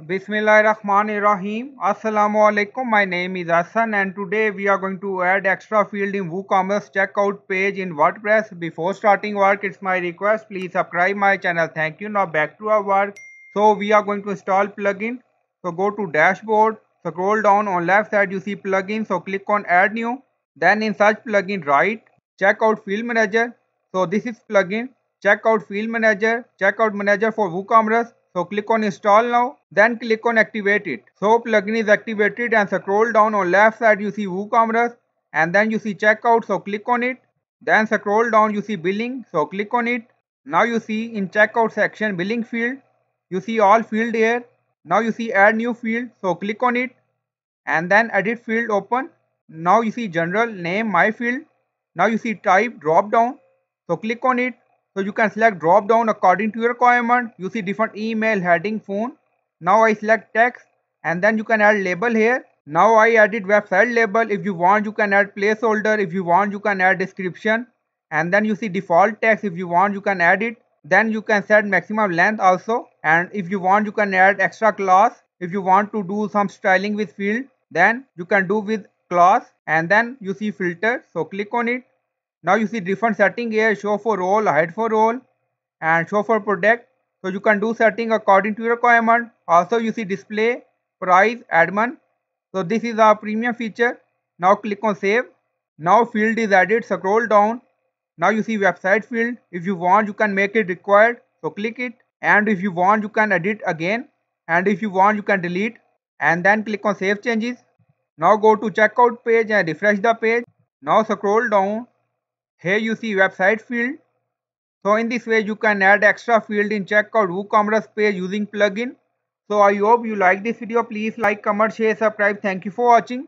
Bismillahirrahmanirrahim. Assalamu alaikum. My name is Hassan and today we are going to add extra field in WooCommerce checkout page in WordPress. Before starting work, it's my request. Please subscribe my channel. Thank you. Now back to our work. So we are going to install plugin. So go to dashboard. Scroll down on left side you see plugin. So click on add new. Then in search plugin write checkout field manager. So this is plugin checkout field manager checkout manager for WooCommerce so click on install now, then click on activate it. So plugin is activated and scroll down on left side you see WooCommerce and then you see checkout so click on it. Then scroll down you see billing so click on it. Now you see in checkout section billing field, you see all field here. Now you see add new field so click on it and then edit field open. Now you see general name my field. Now you see type drop down so click on it so you can select drop down according to your requirement. You see different email, heading, phone. Now I select text and then you can add label here. Now I added website label. If you want you can add placeholder. If you want you can add description. And then you see default text. If you want you can add it. Then you can set maximum length also. And if you want you can add extra class. If you want to do some styling with field then you can do with class and then you see filter so click on it now you see different setting here, show for role, hide for role and show for product. So you can do setting according to your requirement. Also you see display, price, admin. So this is our premium feature. Now click on save. Now field is added, scroll down. Now you see website field. If you want you can make it required. So click it and if you want you can edit again and if you want you can delete and then click on save changes. Now go to checkout page and refresh the page. Now scroll down here you see website field. So in this way you can add extra field in checkout WooCommerce page using plugin. So I hope you like this video. Please like, comment, share, subscribe. Thank you for watching.